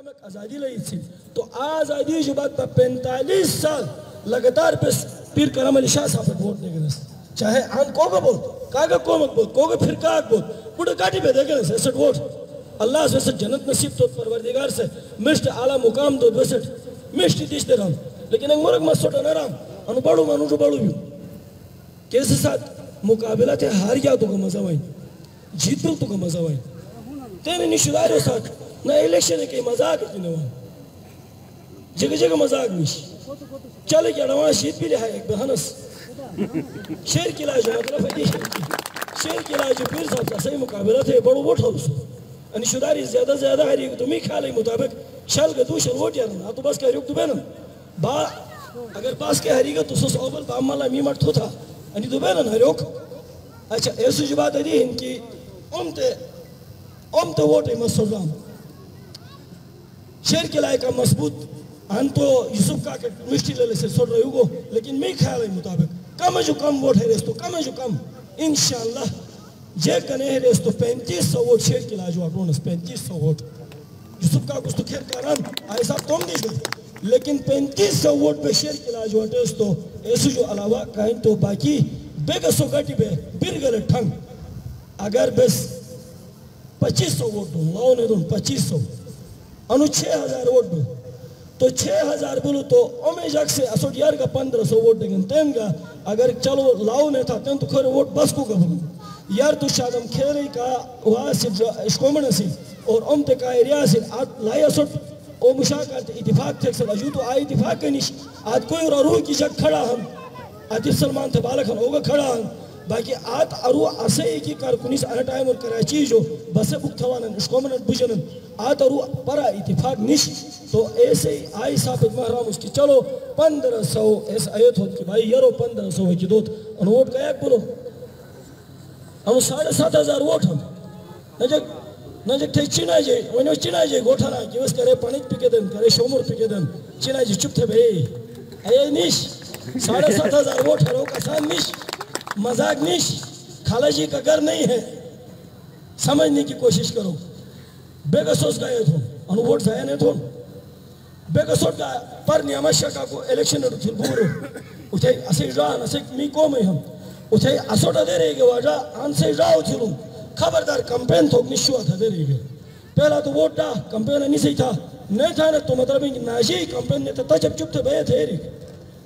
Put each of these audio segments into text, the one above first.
آزادی لئی تھی۔ تو آزادی جو بات پر پینتالیس سال لگاتار پہ پیر کرم علی شاہ صاحب پر ووٹ دے گئے۔ چاہے آن کوگا بولت کاگا کومک بولت کوگا پھرکاک بولت بڑا کاٹی پہ دے گئے اسٹ ووٹ۔ اللہ سے اسٹ جنت نصیب تو پروردگار سے۔ مشت اعلیٰ مقام دو بسٹ مشت دیش دے رام۔ لیکن ایک مرک مسوٹا نہ رام۔ انو بڑو مانو جو بڑو بیو کیسے ساتھ؟ مقابلہ تھے ہار یا تو کا مزہ وائن جیت تو کا مزہ وائن تینے نشدار ساتھ۔ نہ الیکشن کے مزاق کی نوان۔ جگہ جگہ مزاق نش چلے کیا نوان شید بھی لہا ایک بہنس۔ شیر کی لاج مطلب ہے شیر کی۔ لاج پیر صاحب کا صحیح مقابلہ تھے، بڑو ووٹ ہاؤس ان یعنی شداری زیادہ زیادہ ہے تو می خیال مطابق۔ شل گدو شل ووٹ یا یارن تو بس کہہ رہی تو بینن با، اگر پاس کے ہری گا تو سس اوبل با مالا می مٹ تھا۔ ان تو بینن ہریوک اچھا ایسو جو بات ہے ان کی امتے امتے ووٹ مسل رام شیر کے لائے کا مضبوط ہم تو یوسف کا کہ مشتی لے لے سے سوڑ رہے ہو لیکن میں خیال ہے مطابق کم ہے جو کم ووٹ ہے ریس تو کم ہے جو کم انشاءاللہ جے کنے ہے ریس تو پینتیس سو ووٹ شیر کے لائے جو اٹھونس پینتیس سو ووٹ یوسف کا کچھ تو خیر کاران آئے صاحب تم نہیں گئے لیکن پینتیس سو ووٹ پہ شیر کے لائے جو اٹھونس تو ایسو جو علاوہ کہیں تو باقی بے گسو گاٹی بے بیر گلے ٹھنگ اگر بس پچیس سو ووٹ دوں لاؤ نے دوں پچیس سو انو چھ ہزار ووٹ دوں تو چھ ہزار بولو تو اومی جاک سے اسوٹ یار کا پندرہ سو ووٹ دیں تین گا۔ اگر چلو لاؤ نے تھا تین تو کھر ووٹ بس کو گا۔ یار تو شادم کھیری کا وہاں سے اشکومن سے اور ام تے کا ایریا سے آت لائی اسوٹ او مشاکات اتفاق تھے سب اجو تو آئی اتفاق کے آت کوئی روح کی جگ کھڑا ہم۔ آت سلمان تھے بالکن ہوگا کھڑا ہم۔ باقی آت ارو اسے ہی کی کار کنیس آنا ٹائم اور کراچی جو بسے بک تھوانن اشکومن بجنن۔ آت ارو پرا اتفاق نش تو ایسے آئی ثابت محرام اس کی چلو، پندرہ سو ایس آیت ہوت کہ بھائی یرو پندرہ سو ہے کی دوت۔ ان ووٹ کا ایک بولو۔ ان ساڑھے سات ہزار ووٹ ہم۔ نجک نجک تھے چینائی جے ونیو چینائی جے گوٹھا نا۔ کہ اس کرے پانیت پکے دن، کرے شومر پکے دن۔ چینائی جے چپ تھے بھئی اے نیش۔ ساڑھے سات ہزار ووٹ ہے روک آسان نیش۔ مزاق نیش خالہ جی کا گھر نہیں ہے۔ سمجھنے کی کوشش کرو۔ بے گسوس گئے تھو انو ووٹ ضائع نہیں تھو۔ بے گسوس کا پر نیامت شکا کو الیکشن اٹھو تھی بورو اتھے اسے جان اسے می کو میں ہم۔ اتھے اسوٹا دے رہے گے واجہ آن سے جاؤ تھی لوں خبردار کمپین تھوک نشو تھا دے رہے گے۔ پہلا تو ووٹ ڈا کمپین نہیں صحیح تھا۔ نہیں تھا نا تو مطلب ہے کہ ناشی کمپین نے تھا جب چپ تھے بے تھے رہے۔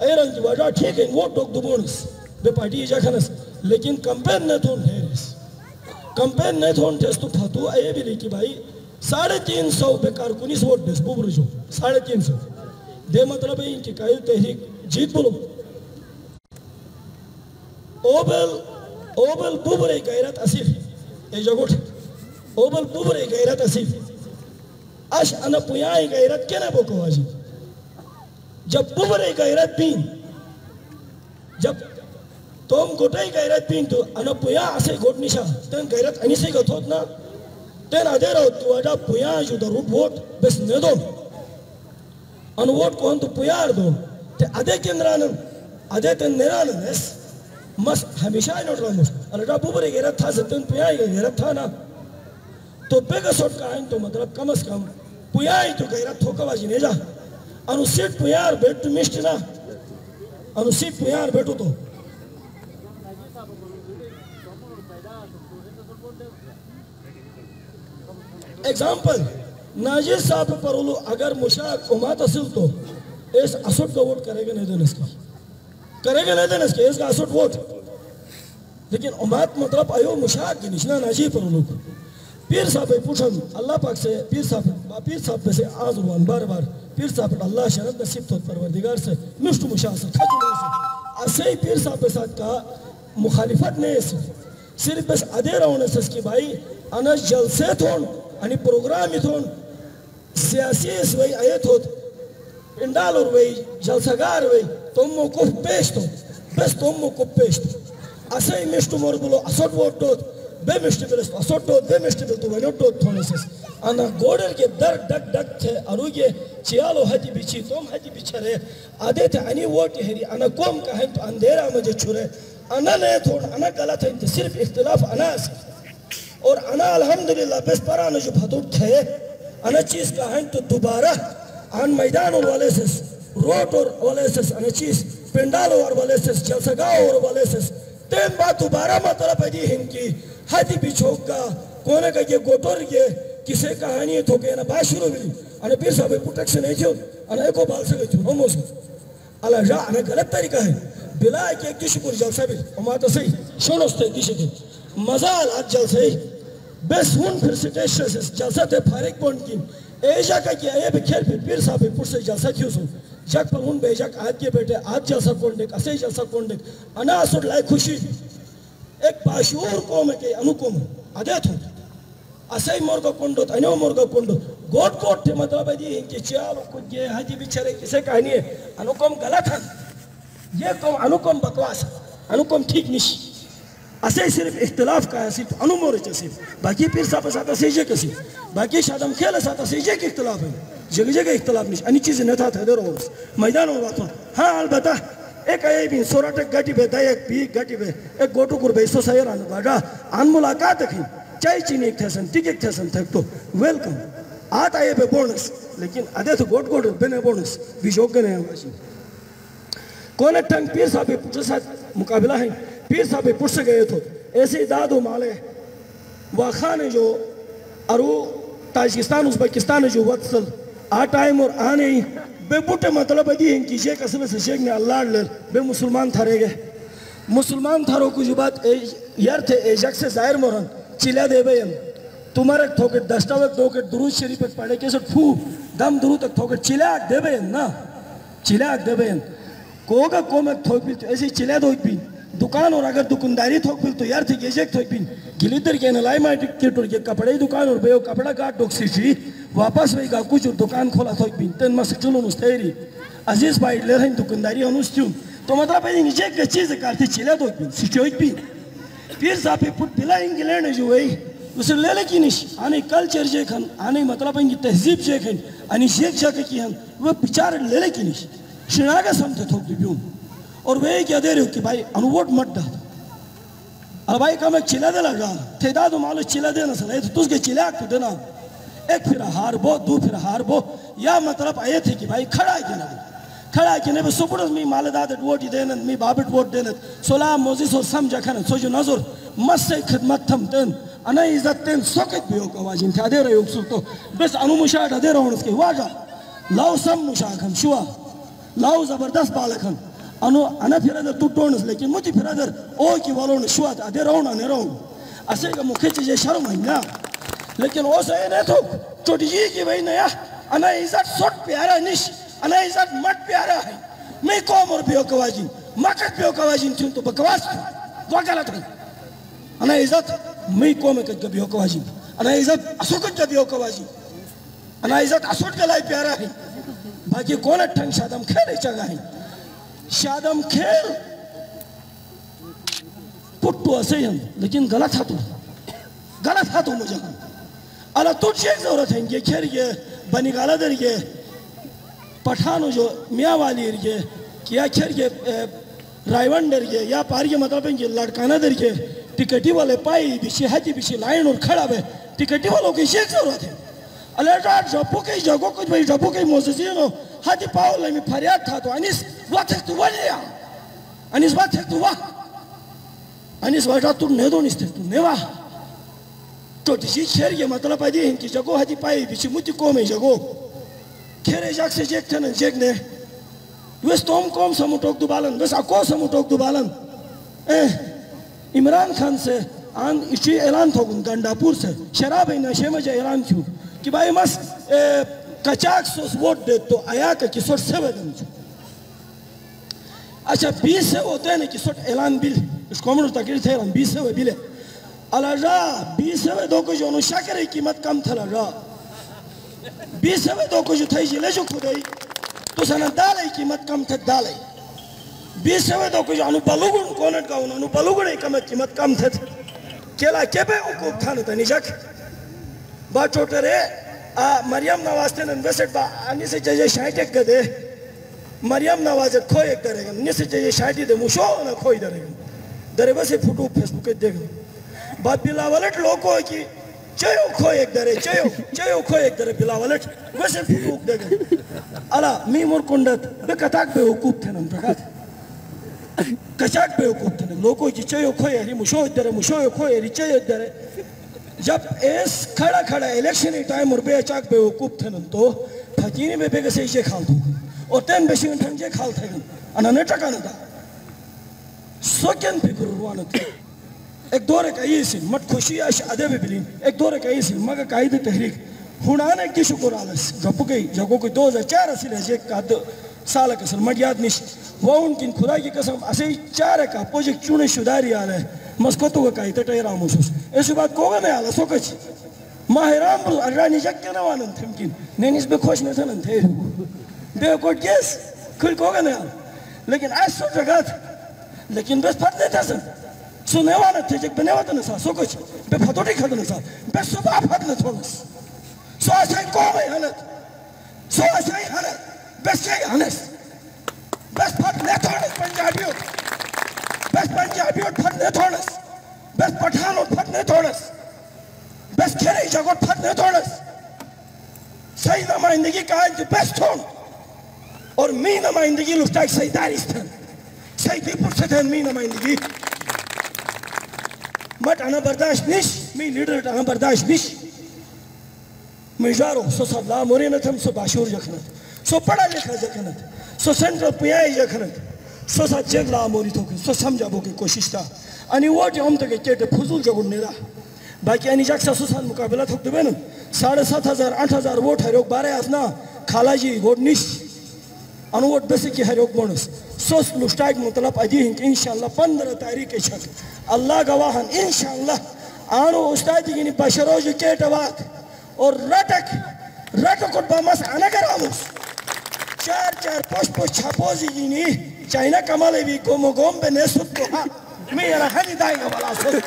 اے رنگ کی واجہ ٹھیک ہے، ووٹ ڈوک دو بونس۔ بے پارٹی جا کھنس لیکن کمپین نہیں تھون ہے کمپین نہیں تھون ٹیس تو پھتو اے بھی نہیں بھائی ساڑھے تین سو بے کارکنیس ووٹ دیس بوبر جو ساڑھے تین سو۔ دے مطلب ہے کہ قائل تحریک جیت بولو۔ اوبل اوبل بوبر غیرت اسیف۔ اے جگوٹ اوبل بوبر غیرت اسیف۔ اش انا پویائی غیرت کیا نہ بوکو واجی جب بوبر غیرت بین۔ جب توم گوٹائی غیرت بین تو انا پویا اسے گوٹ نشا تن غیرت انیسی گت ہوت نا تین ادے رہو تو اجا پویا جو دا روٹ ووٹ بس ندو ان ووٹ کو ہم تو پویار دو تے ادے کندرانن ادے تن نرانن اس مس ہمیشہ نوٹ رہنوش انا بوبر غیرت تھا ستن پویائی غیرت تھا نا تو بیگا سوٹ کا تو مطلب کم از کم پویائی تو غیرت تھوکا واجی نہیں جا انو سیٹ پویار بیٹو مشت نا انو سیٹ پویار بیٹو تو ایگزامپل ناجر صاحب پر اولو اگر مشاق امات اصل تو اس اسوٹ کا ووٹ کرے گا نہیں دین اس کا کرے گا نہیں دین اس کا اس کا اسوٹ ووٹ لیکن امات مطلب ایو مشاق کی نشنا ناجی پر اولو کو پیر صاحب پوچھن اللہ پاک سے پیر صاحب پیر صاحب پہ سے آز روان بار بار پیر صاحب اللہ شرط نصیب تو پروردگار سے مشت مشاق سے کھچ سے اسے ہی پیر صاحب ساتھ کا مخالفت نہیں ہے صرف بس ادے رہونے سے اس کی بھائی انس جلسے تھون أني برنامج ثون سياسي سوي آيات هود اندالور وي جلسگار وي توم موقف پیش بس توم موقف پیش تو اسے مور بلو اسوٹ ووٹ دوت بے بلس اسوٹ دوت بے مشت بل تو ونو دوت أنا گوڑر کے در ڈک ڈک تھے اروگے چیالو حجی بچی توم حجی بچرے آدے تھے انی ووٹ أنا قوم کا ہے تو أنا نے تھوڑا أنا غلط ہے صرف اختلاف أنا اور انا الحمدللہ بس پرانه جو پھتوٹ تھے، انا چیز کا ہیں تو دوبارہ ان میدان اور والے سے روٹ اور والے سے انا چیز پنڈال اور والے سے جلسہ گاہ اور والے سے تین بات دوبارہ مطلب ہے دی ہن کی حدی بچھوک کا، کونے کا یہ گوٹور یہ کسے کہانی تو کہ انا باش شروع بھی انا پیر صاحب پروٹیکشن ہے جو انا ایکو بال سے گئی ہم اس اللہ جا، انا غلط طریقہ ہے۔ بلا کہ ایک دیشی جلسہ بھی اما تو صحیح شنوستے دیشی کی مزال آج جلسہ بس ہون پھر سٹیشن جلسہ تے فارق پونٹ کی۔ ایجا کا کیا ہے بکھیر پھر پیر صاحب پور سے جلسہ کیوں سو؟ جگ پر ہون بے جگ آج کے بیٹے، آج جلسہ کون دیکھ، اسے جلسہ کون دیکھ؟ انا اصر لائے خوشی۔ ایک باشور قوم ہے کہ انو قوم اسے مرگا مرگا گوٹ گوٹ تھے مطلب ہے جی انکی چیالو کچھ یہ حجی بچھرے کسے کہانی ہے، انو قوم غلط ہے۔ یہ قوم، انو قوم بکواس انو قوم ٹھیک نشی اسے صرف اختلاف کا ہے، صرف انو مورچ صرف۔ باقی پیر صاحب ساتھ اسے جے کسی باقی شادم خیل ساتھ اسے جے کے اختلاف ہے۔ جگہ جگہ اختلاف نشی انی چیزیں نتا تھا دے رہو میدان ہو بات ہاں البتہ ایک آئے بھی سورت ایک گٹی بے دائے ایک بھی گٹی بے، ایک گوٹو کر بے سو سیر آنے باگا آن ملاقات اکھیں چاہی چینی ایک تھیسن ٹک ایک تھیسن تھک تو۔ ویلکم آت آئے بے بونس۔ لیکن آدھے تو گوٹ گوٹ بے بونس۔ بھی شوک گنے ہیں کونے ٹنگ پیر صاحب پوچھے ساتھ مقابلہ ہیں پیر صاحب پوچھ گئے تو ایسے دادو مالے واخان جو ارو تاجکستان، ازبکستان جو وطسل، آ ٹائم اور آنے ہی بے بوٹے مطلب ہے دی ہیں کہ شیخ اصل سے شیخ نے اللہ لر بے مسلمان تھارے گئے۔ مسلمان تھارو کو جو بات یار تھے ایجک سے ظاہر مرن چلے دے بے ہم۔ تمہارے تھوکے دستا وقت دو کے درود شریف پڑھے کیسے پھو دم درود تک تھوکے چلے آگ دے بے نا۔ چلے آگ دے بے کوگا کومک تھوک بھی تو ایسے چلے دو بھی دکان اور اگر دکنداری تھوک بھی تو یار تھی گیجیک تھوک بھی گلی در کے نلائی مائی ٹکٹ اور یہ کپڑے دکان اور بے کپڑا گاٹ ڈوک سی واپس بھی گا کچھ اور دکان کھولا تھوک بھی تین ماں سکچلو نستیری عزیز بھائی لے رہے دکنداری ہنوس تیوں تو مطلب ہے نیچے ایک چیز کارتی چلے دو بھی سچوک بھی پیر صاحب پھٹ بلا انگلینڈ جو ہے اسے لے لے کی نش آنے کلچر جے کھن آنے مطلب ہے تہذیب جے کھن آنے شیخ جا کے کی ہن وہ پچار لے لے کی نش شناگا سمتے تھوک دیبیون اور وہ کیا دے رہے ہو کہ بھائی انووٹ مت ڈا اور بھائی کہا میں چلے دے لگا۔ تھیدا دو مالو چلے دے نہ سلے تو تس کے چلے آگ تو دینا۔ ایک پھر ہار بو، دو پھر ہار بو۔ یا مطلب آئے تھے کہ بھائی کھڑا ہے کہ نہ کھڑا ہے کہ نہ سپڑز می مال دادت ووٹی دینت می بابٹ ووٹ دینت سلام موزی سو سمجھا کھنت سو جو نظر۔ مس سے خدمت تھم دین انا عزت تین سوکت بھی ہوگا واجین تھا دے رہے ہو تو۔ بس انو مشاہدہ دے رہا ہوں اس کے۔ واجہ۔ لاؤ سم مشاہدہ شوا۔ لاؤ زبردست بالکن انو انا پھر ادھر تو ٹونس لیکن مجھے پھر ادھر او کی والون شوات ادھر رون انے رون اسے کا مکھے چیزے شرم ہے نا لیکن او سے نہیں تو چھوٹی جی کی بھائی نیا انا عزت سوٹ پیارا نش انا عزت مٹ پیارا ہے میں قوم اور بیو کواجین مکت بیو کواجین تھیوں تو بکواس تھیوں وہ غلط ہے انا عزت میں قوم کت بیو کواجین انا عزت اسو کت بیو کواجین انا عزت اسوٹ گلائی پیارا ہے باقی کون ٹھنگ شادم کھیل چگا ہے شادم کھیل، پٹو اسے ہم، لیکن غلط ہاتھو غلط ہاتھو مجھے۔ ہم اللہ تجھے ایک ضرورت ہے یہ کھیر یہ بنی گالا در یہ پٹھانو جو میاں والی یہ کیا کھیر یہ رائیون در، یہ یا پار یہ مطلب ہے یہ لڑکانہ در، یہ ٹکٹی والے پائی بیشی حجی بیشی لائن اور کھڑا بے ٹکٹی والوں کی شیخ ضرورت ہے اللہ جات جبو کے جگو کچھ بھئی جبو کے موززین ہو حدی پاو لمی پھریاد تھا تو انیس وقت تو ولیا انیس وقت تو وقت انیس وقت تو نیدو نیستے تو نیوا تو تیسی کھیر یہ مطلب ہے دی ہن جگو حدی پائی بیچی متی کومی جگو کھیرے جاک سے جیک تھنن جیک نے ویس توم کوم سمو ٹوک دو بالن ویس اکو سمو ٹوک دو بالن عمران خان سے آن اچھی اعلان تھو گنڈا پور سے شراب نشے میں اعلان کیوں کہ بھائی مس کچاک سوس ووٹ دے تو آیا کہ کسوٹ سے ویدن چھو اچھا بیس سے وہ دینے کسوٹ اعلان بیل اس کومنو تقریر تھے اعلان بیس سے وہ بیلے اللہ را بیس سے وہ دو کو جو انو شاکر ہی قیمت کم تھا را بیس سے وہ دو کو جو تھائی جلے جو کھو تو سنہ دالے قیمت کم تھا دالے بیس سے وہ دو کو جو انو بلوگن کونٹ کا انو بلوگن ہی قیمت کم تھا کیلا مریم نوازتے نے ویسٹ با، آنی سے جائے شاہد ایک گدے مریم نوازت کھوئی ایک درے گا۔ نی سے جائے شاہدی دے مشو نا کھوئی درے گا۔ درے بس فوٹو فیس بک دے گا۔ با بلاولت لوگو ہے کہ چیو کھو ایک درے، چیو چیو کھو ایک درے بلاولٹ ویسے حقوق دے گئے علا می مور کنڈت بے کتاک بے حقوق تھے نم پرکات۔ کچاک بے حقوق تھے نم لوگو جی چیو کھو ایک مشو ایک درے مشو ایک کھو ایک چیو ایک درے۔ جب ایس کھڑا کھڑا الیکشنی ٹائم اور بے چاک بے حقوق تھے نم تو پھجینی بے بے گسے اسے کھال دوں اور تین بے شنگن تھنجے کھال تھے گن انا نیٹا کانا دا سوکین پھکر روانت تھے ایک دور ایک ایسی مٹ خوشی آش ادب بلین ایک دور ایک ایسی مگا قائد تحریک ہونان ایک دی شکر آلس گپو گئی جگو کوئی دو ہزار چار اسی رہے ایک کاد سال کسر مٹ یاد نیش وہ ان کی خدا کی قسم اسی چار کا پوجک چونے شداری آلے مسکوتو کا قائد تیر آموسوس ایسی بات کوگا میں آلس ہو کچھ ماہ رام بل اگرانی جک کے نوانن تھمکن نینیس بے خوش نتنن تھے بے کوٹ گیس کل کوگا میں آل لیکن ایسو جگت لیکن بس پھر دیتا سن سو نیوانا تھے جک بے نیواتا نسا سو کچھ بے پھتوٹی کھتا نسا بے صبح پھت نہ تھونس سو اسائی کومئی حالت سو اسائی حالت بس پھت نہ بس پنجابیو پھت نہ تھونس بس پٹھانو پھت نہ تھونس بس کھیری جگو پھت نہ تھونس صحیح نمائندگی کا جو بیسٹ ہون اور می نمائندگی لفتا ایک صحیح داریستان صحیح پیپر سے تھے می نمائندگی مٹ انا برداشت نیش می لیڈر انا برداشت نیش می جارو سو سب لا مورینت ہم سو باشور جکھنت سو پڑا لکھا جکھنت سو سنٹرل پیائی سو سا جگ لا موری تو سو سمجھا بو کی کوشش تا انی وہ جو ہم تک چیٹے فضول جگو نیرا باقی انی جاک سو سان مقابلہ تھوک دبے نا ساڑھے سات ہزار ووٹ ہے بارے آسنا کھالا جی ووٹ نیش انو ووٹ بسی کی ہے روک بونس سوس لشتاک مطلب ادی ہنک انشاءاللہ پندرہ تاریخ شک اللہ گواہن انشاءاللہ آنو استاد گینی بشروج کیٹ وات اور رٹک رٹکت بامس شاينا كمال يبيكو مقوم بنسوت لها مي أنا خلي دايما بلا صوت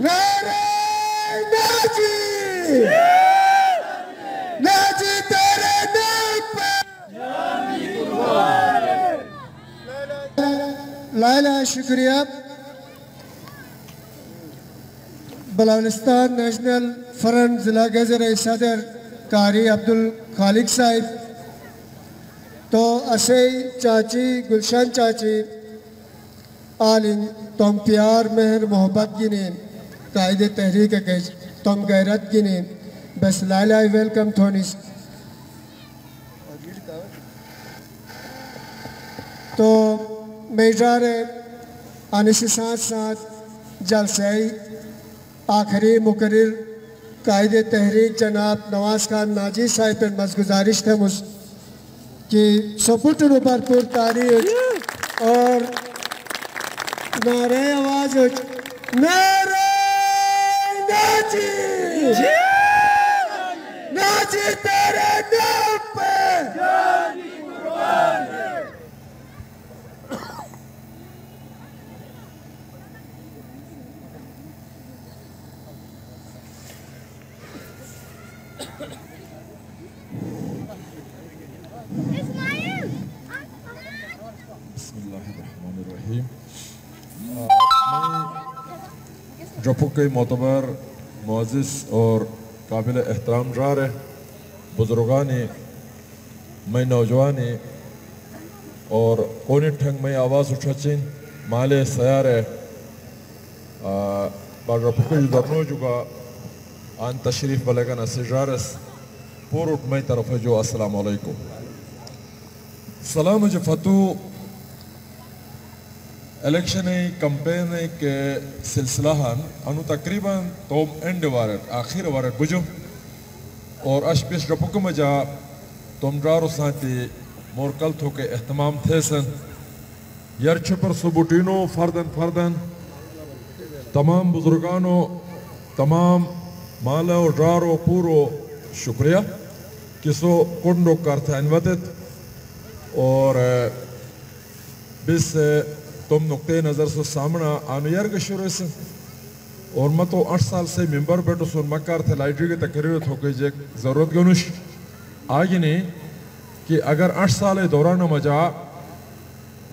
ناري ناجي ناجي ترى لا لا شكريا بلوچستان نیشنل فرنٹ ضلع کے صدر قاری عبد الخالق صاحب. تو چاچی، گلشن چاچی آلین تم پیار، مہر، محبت گنین، قائد تحریک تم غیرت گنین۔ بس لائلہ ویلکم تھونیس تو میجار آنے سے ساتھ ساتھ جلسائی آخری مقرر قائد تحریک جناب نواز خان ناجی صاحب پر مزگزارش تھے مجھ کہ سپوٹ پر پور تاریخ اور نعرہ آواز اچھ نعرہ ناجی ناجی تیرے نام پہ۔ میں کے معتبر معزز اور قابل احترام جار ہے بزرگانی میں نوجوانی اور کونی ٹھنگ میں آواز اٹھچین مالے سیارے با جفک درنو جگا آن تشریف بلگن سجارس پور اٹھ میں طرف جو السلام علیکم سلام جفتو الیکشن کمپین کے سلسلہ ہن انو تقریباً توم اینڈ وارد آخر وارد بجو اور اش پیش رپکم جا توم جارو سانتی مورکل تھو کے احتمام تھے سن یرچ پر سبوٹینو فردن فردن تمام بزرگانو تمام مالو جارو پورو شکریہ کسو کنڈو کرتے انوتت اور بس تم نقطۂ نظر سے سامنا آنویر کے شروع سے۔ اور میں تو آٹھ سال سے ممبر بیٹھو سن مکار تھے لائٹری کے تقریر ہو کے جیک ضرورت گنوش آگے نہیں کہ اگر آٹھ سال دوران مجا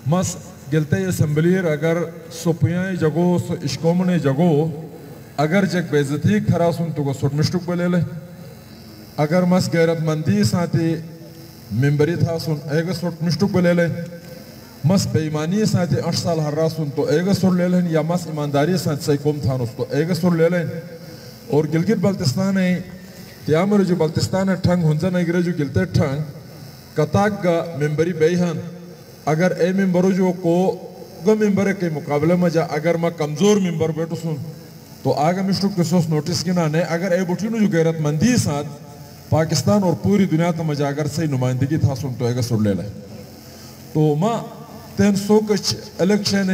مس گلتے اسمبلیر اگر سو پیائیں جگو سو اشکومنے جگو اگر جگ بیزتی کھرا سن تو گو سٹ مشتک بلے لے اگر مس غیرت مندی ساتھی ممبری تھا سن ایگا سٹ مشتک بلے لے۔ مس بیمانی ساتھی اٹھ سال ہر را سن تو ایگا سٹ لے لیں یا مس ایمانداری ساتھ سی کوم تھا تو ایگا سٹ لے لیں اور گلگت بلتستان ہے تیامر جو بلتستان ہے ٹھنگ ہنزن اگر جو گلتے ٹھنگ، کتاک گا ممبری بیہن۔ اگر اے ممبرو جو کو گا ممبر کے مقابلے میں جا اگر میں کمزور ممبر بیٹو سن، تو آگا مشتو کسوس نوٹس کی نانے اگر اے بٹھینو جو غیرت مندی ساتھ پاکستان اور پوری دنیا تا مجا اگر صحیح نمائندگی تھا سن تو ایگا سر لے لے۔ تو ماں تین سو کچھ الیکشن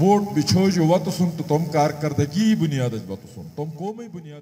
ووٹ بچھو جو سن تو تم کارکردگی بنیاد بات سن تم قومی بنیاد